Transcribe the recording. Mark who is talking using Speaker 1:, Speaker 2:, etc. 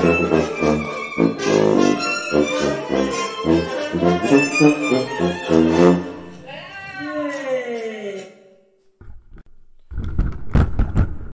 Speaker 1: Mm-hmm.